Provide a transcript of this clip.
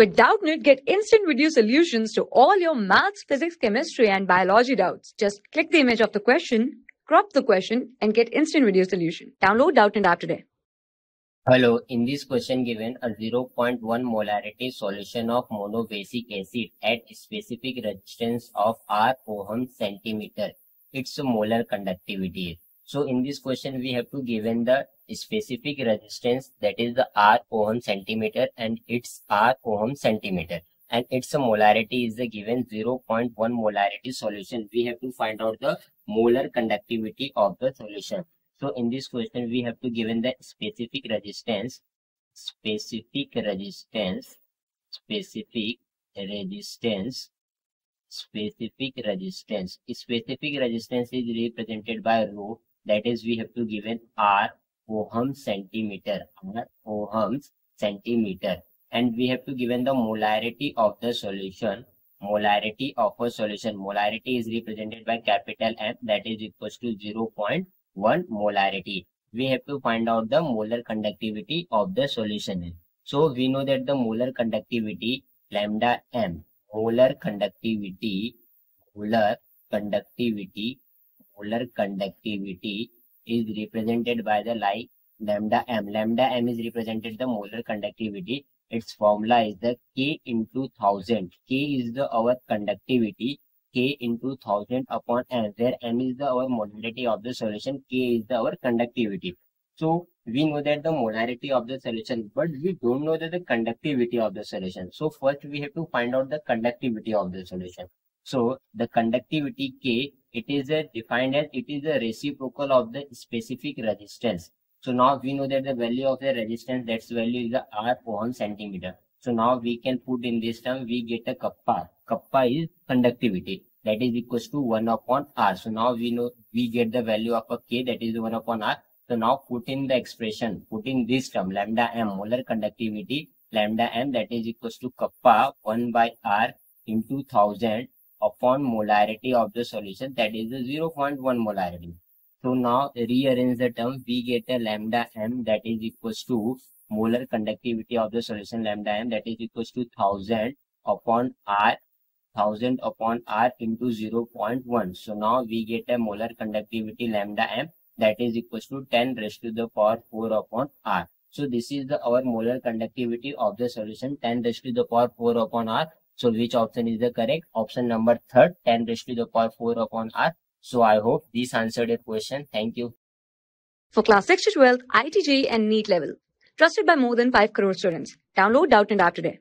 With Doubtnut, get instant video solutions to all your maths, physics, chemistry, and biology doubts. Just click the image of the question, crop the question, and get instant video solution. Download Doubtnut app today. Hello, in this question given a 0.1 molarity solution of monobasic acid at specific resistance of R ohm centimeter. Its molar conductivity. So in this question we have to given the specific resistance that is the R ohm centimeter and its R ohm centimeter and its molarity is the given 0.1 molarity solution. We have to find out the molar conductivity of the solution. So in this question we have to given the specific resistance, specific resistance, specific resistance, specific resistance. Specific resistance is represented by rho that is we have to given R ohm centimeter R ohms centimeter. And we have to given the molarity of the solution molarity of a solution. Molarity is represented by capital M that is equals to 0.1 molarity. We have to find out the molar conductivity of the solution. So we know that the molar conductivity lambda m molar conductivity molar conductivity molar conductivity is represented by the like lambda m. Lambda m is represented the molar conductivity. Its formula is the K into 1000. K is the our conductivity. K into 1000 upon m where m is the our molarity of the solution. K is the our conductivity. So we know that the molarity of the solution, but we don't know that the conductivity of the solution. So first we have to find out the conductivity of the solution. So the conductivity K it is a defined as it is a reciprocal of the specific resistance. So now we know that the value of the resistance that's value is the R ohm centimeter. So now we can put in this term we get a kappa. Kappa is conductivity that is equals to 1 upon R. So now we know we get the value of a K that is 1 upon R. So now put in the expression, put in this term lambda m molar conductivity lambda m that is equals to kappa 1 by R into 1000 upon molarity of the solution that is the 0.1 molarity. So now rearrange the term we get a lambda m that is equals to molar conductivity of the solution lambda m that is equals to 1000 upon r 1000 upon r into 0.1. So now we get a molar conductivity lambda m that is equals to 10 raised to the power 4 upon r. So this is the our molar conductivity of the solution 10 raised to the power 4 upon r so which option is the correct? Option number third, 10 raised to the power 4 upon R. So I hope this answered your question. Thank you. For class 6 to 12, IIT JEE and NEET level. Trusted by more than 5 crore students. Download Doubtnut app today.